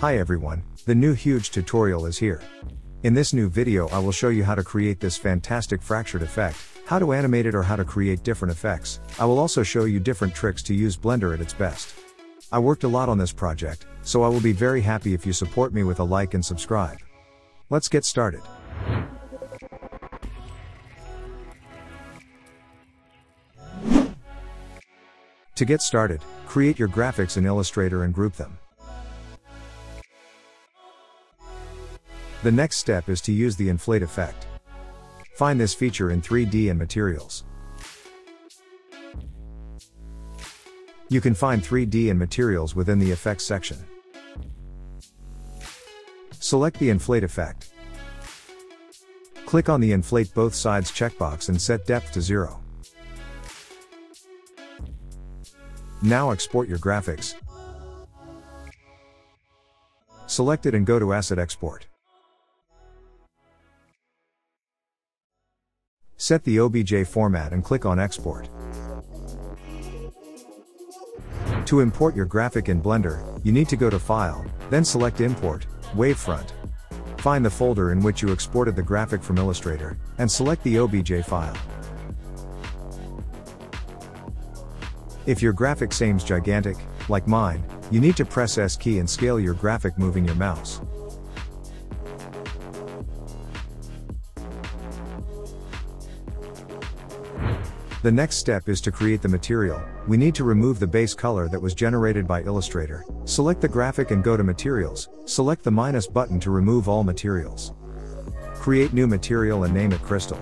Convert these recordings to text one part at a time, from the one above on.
Hi everyone, the new huge tutorial is here. In this new video I will show you how to create this fantastic fractured effect, how to animate it or how to create different effects. I will also show you different tricks to use Blender at its best. I worked a lot on this project, so I will be very happy if you support me with a like and subscribe. Let's get started. To get started, create your graphics in Illustrator and group them. The next step is to use the inflate effect. Find this feature in 3D and materials. You can find 3D and materials within the effects section. Select the inflate effect. Click on the inflate both sides checkbox and set depth to 0. Now export your graphics. Select it and go to Asset Export. Set the OBJ format and click on Export. To import your graphic in Blender, you need to go to File, then select Import, Wavefront. Find the folder in which you exported the graphic from Illustrator, and select the OBJ file. If your graphic seems gigantic, like mine, you need to press S key and scale your graphic moving your mouse. The next step is to create the material. We need to remove the base color that was generated by Illustrator. Select the graphic and go to materials. Select the minus button to remove all materials. Create new material and name it crystal.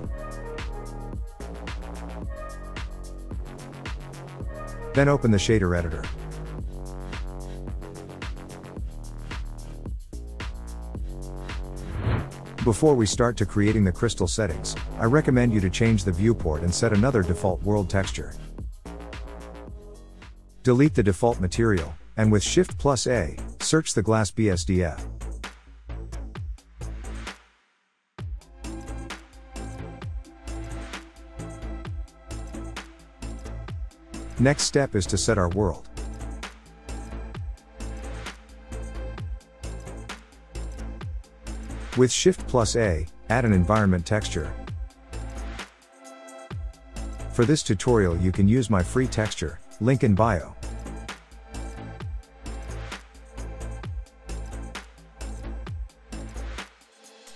Then open the shader editor. Before we start to creating the crystal settings, I recommend you to change the viewport and set another default world texture. Delete the default material, and with Shift plus A, search the glass BSDF. Next step is to set our world. With Shift plus A, add an environment texture. For this tutorial you can use my free texture, link in bio.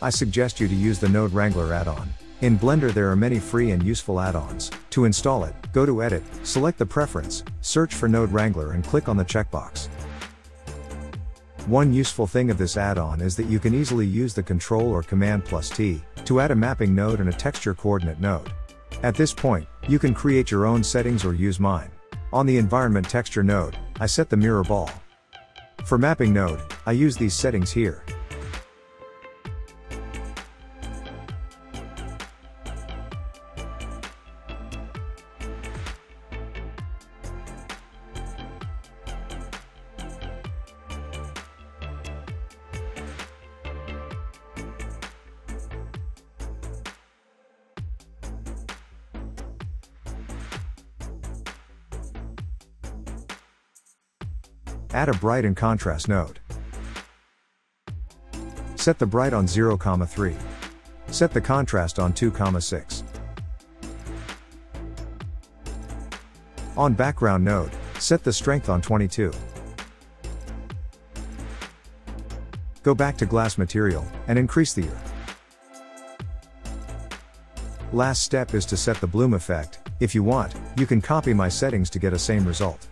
I suggest you to use the Node Wrangler add-on. In Blender there are many free and useful add-ons. To install it, go to Edit, select the preference, search for Node Wrangler and click on the checkbox. One useful thing of this add-on is that you can easily use the Control or Command plus T to add a mapping node and a texture coordinate node. At this point, you can create your own settings or use mine. On the environment texture node, I set the mirror ball. For mapping node, I use these settings here. Add a bright and contrast node. Set the bright on 0,3. Set the contrast on 2,6. On background node, set the strength on 22. Go back to glass material, and increase the ear. Last step is to set the bloom effect, if you want, you can copy my settings to get a same result.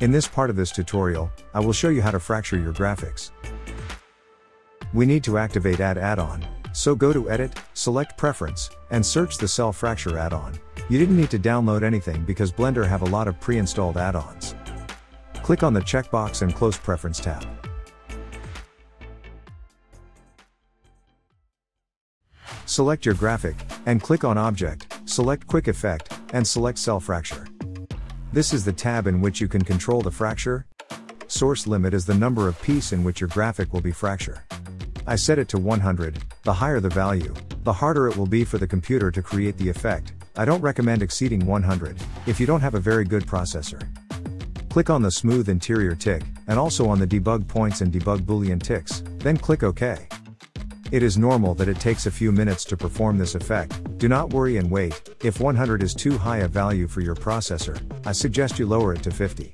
In this part of this tutorial, I will show you how to fracture your graphics. We need to activate Add Add-on, so go to Edit, select Preference, and search the Cell Fracture add-on. You didn't need to download anything because Blender have a lot of pre-installed add-ons. Click on the checkbox and close Preference tab. Select your graphic, and click on Object, select Quick Effect, and select Cell Fracture. This is the tab in which you can control the fracture. Source limit is the number of piece in which your graphic will be fracture. I set it to 100, the higher the value, the harder it will be for the computer to create the effect. I don't recommend exceeding 100, if you don't have a very good processor. Click on the smooth interior tick, and also on the debug points and debug boolean ticks, then click OK. It is normal that it takes a few minutes to perform this effect, do not worry and wait, if 100 is too high a value for your processor, I suggest you lower it to 50.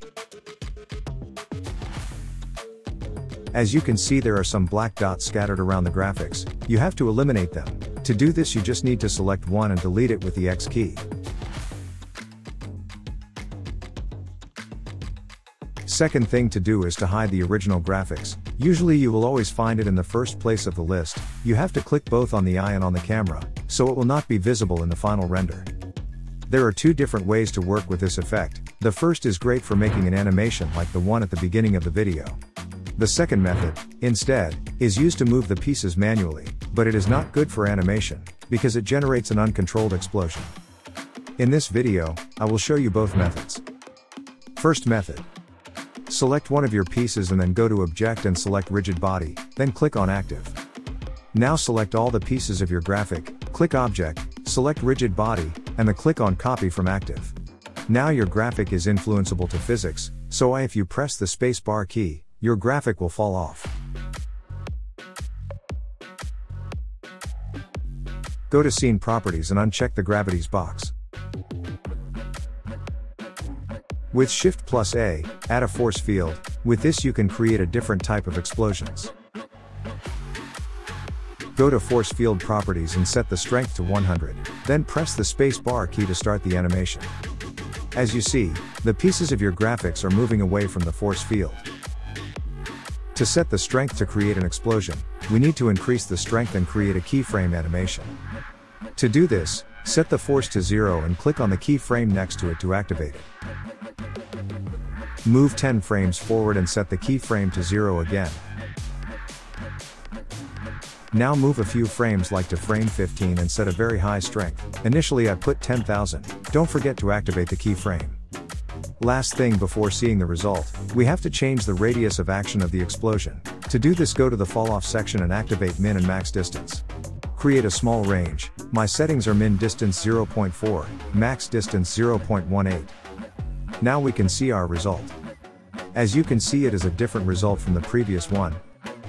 As you can see there are some black dots scattered around the graphics, you have to eliminate them. To do this you just need to select one and delete it with the X key. Second thing to do is to hide the original graphics, usually you will always find it in the first place of the list, you have to click both on the eye and on the camera, so it will not be visible in the final render. There are two different ways to work with this effect, the first is great for making an animation like the one at the beginning of the video. The second method, instead, is used to move the pieces manually, but it is not good for animation, because it generates an uncontrolled explosion. In this video, I will show you both methods. First method. Select one of your pieces and then go to Object and select Rigid Body, then click on Active. Now select all the pieces of your graphic, click Object, select Rigid Body, and then click on Copy from Active. Now your graphic is influenceable to physics, so if you press the spacebar key, your graphic will fall off. Go to Scene Properties and uncheck the Gravities box. With Shift plus A, add a force field, with this you can create a different type of explosions. Go to Force Field Properties and set the strength to 100, then press the space bar key to start the animation. As you see, the pieces of your graphics are moving away from the force field. To set the strength to create an explosion, we need to increase the strength and create a keyframe animation. To do this, set the force to zero and click on the keyframe next to it to activate it. Move 10 frames forward and set the keyframe to zero again. Now move a few frames like to frame 15 and set a very high strength. Initially I put 10,000, don't forget to activate the keyframe. Last thing before seeing the result, we have to change the radius of action of the explosion. To do this go to the fall off section and activate min and max distance. Create a small range, my settings are min distance 0.4, max distance 0.18. Now we can see our result. As you can see it is a different result from the previous one.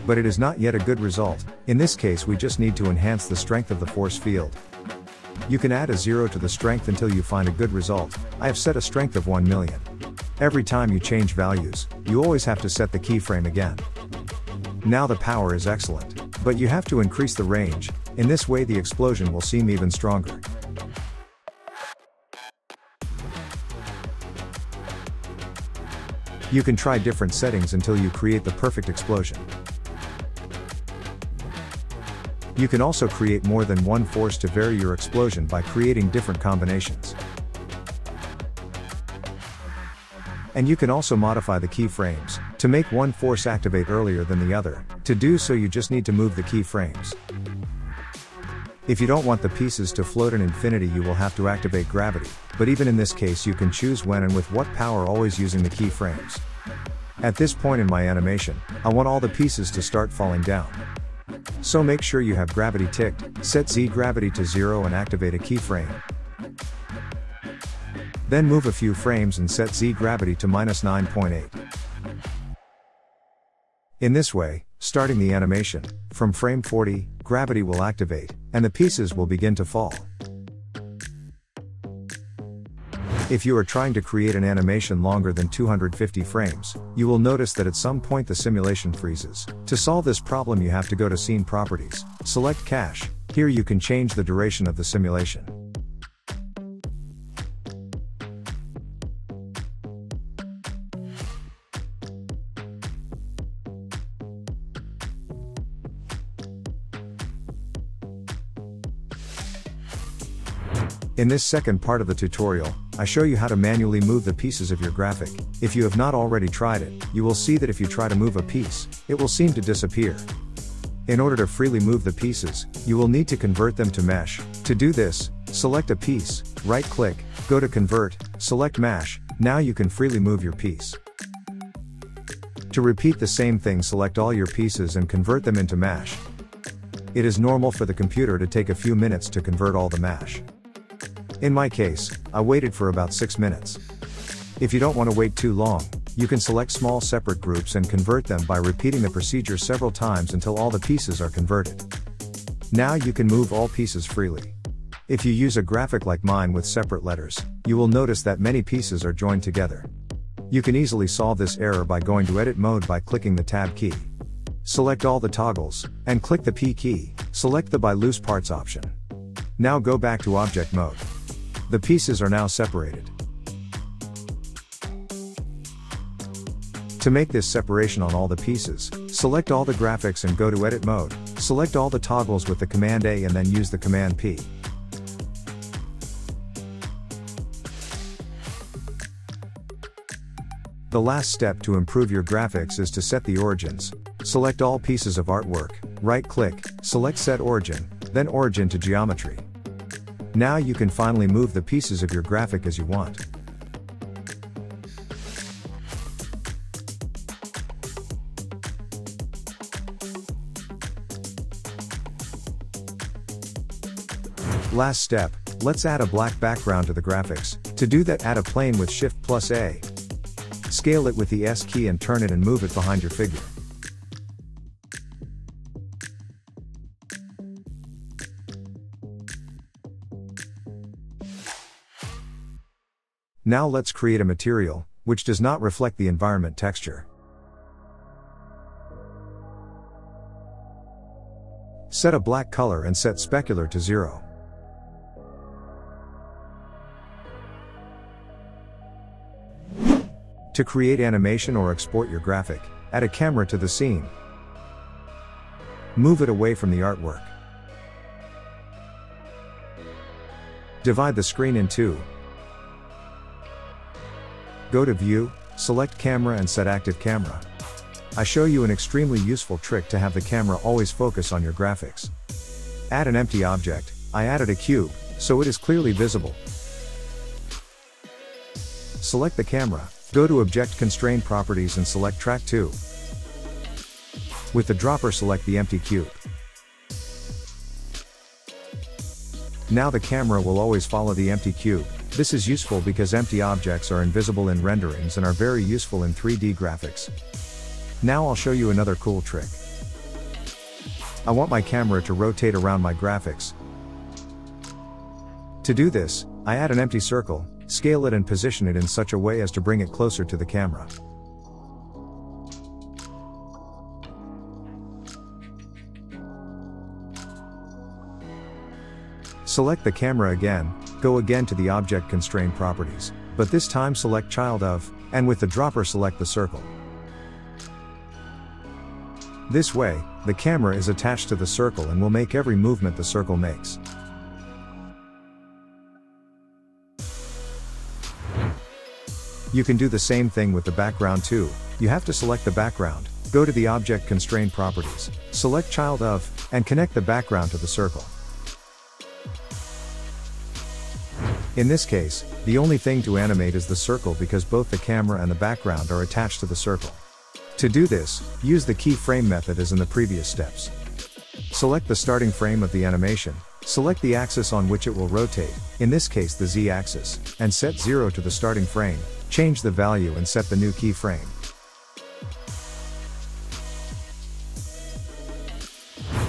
But it is not yet a good result, in this case we just need to enhance the strength of the force field. You can add a zero to the strength until you find a good result, I have set a strength of 1 million. Every time you change values, you always have to set the keyframe again. Now the power is excellent, but you have to increase the range, in this way the explosion will seem even stronger. You can try different settings until you create the perfect explosion. You can also create more than one force to vary your explosion by creating different combinations. And you can also modify the keyframes, to make one force activate earlier than the other, to do so you just need to move the keyframes. If you don't want the pieces to float in infinity you will have to activate gravity, but even in this case you can choose when and with what power always using the keyframes. At this point in my animation, I want all the pieces to start falling down. So make sure you have gravity ticked, set Z gravity to 0 and activate a keyframe. Then move a few frames and set Z gravity to minus 9.8. In this way, starting the animation, from frame 40, gravity will activate, and the pieces will begin to fall. If you are trying to create an animation longer than 250 frames, you will notice that at some point the simulation freezes. To solve this problem you have to go to Scene Properties, select Cache, here you can change the duration of the simulation. In this second part of the tutorial, I show you how to manually move the pieces of your graphic. If you have not already tried it, you will see that if you try to move a piece, it will seem to disappear. In order to freely move the pieces, you will need to convert them to mesh. To do this, select a piece, right click, go to convert, select mesh, Now you can freely move your piece. To repeat the same thing select all your pieces and convert them into mesh. It is normal for the computer to take a few minutes to convert all the mesh. In my case, I waited for about 6 minutes. If you don't want to wait too long, you can select small separate groups and convert them by repeating the procedure several times until all the pieces are converted. Now you can move all pieces freely. If you use a graphic like mine with separate letters, you will notice that many pieces are joined together. You can easily solve this error by going to edit mode by clicking the tab key. Select all the toggles, and click the P key, select the by loose parts option. Now go back to object mode. The pieces are now separated. To make this separation on all the pieces, select all the graphics and go to edit mode, select all the toggles with the command A and then use the command P. The last step to improve your graphics is to set the origins. Select all pieces of artwork, right click, select set origin, then origin to geometry. Now you can finally move the pieces of your graphic as you want. Last step, let's add a black background to the graphics. To do that add a plane with Shift plus A. Scale it with the S key and turn it and move it behind your figure. Now let's create a material, which does not reflect the environment texture. Set a black color and set specular to 0. To create animation or export your graphic, add a camera to the scene. Move it away from the artwork. Divide the screen in two. Go to View, select Camera and set Active Camera. I show you an extremely useful trick to have the camera always focus on your graphics. Add an empty object, I added a cube, so it is clearly visible. Select the camera, Go to Object Constraint Properties and select Track To. With the dropper select the empty cube. Now the camera will always follow the empty cube. This is useful because empty objects are invisible in renderings and are very useful in 3D graphics. Now I'll show you another cool trick. I want my camera to rotate around my graphics. To do this, I add an empty circle, Scale it and position it in such a way as to bring it closer to the camera. Select the camera again, go again to the object constraint properties, but this time select child of, and with the dropper select the circle. This way, the camera is attached to the circle and will make every movement the circle makes. You can do the same thing with the background too, you have to select the background, go to the object constraint properties, select child of, and connect the background to the circle. In this case, the only thing to animate is the circle because both the camera and the background are attached to the circle. To do this, use the keyframe method as in the previous steps. Select the starting frame of the animation, select the axis on which it will rotate, in this case the z-axis, and set 0 to the starting frame, Change the value and set the new keyframe.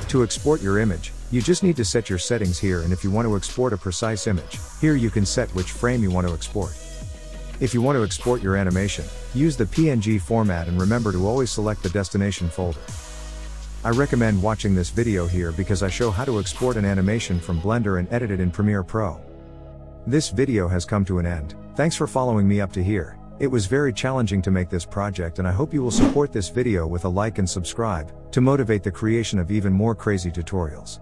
To export your image, you just need to set your settings here and if you want to export a precise image, here you can set which frame you want to export. If you want to export your animation, use the PNG format and remember to always select the destination folder. I recommend watching this video here because I show how to export an animation from Blender and edit it in Premiere Pro. This video has come to an end. Thanks for following me up to here. It was very challenging to make this project and I hope you will support this video with a like and subscribe, to motivate the creation of even more crazy tutorials.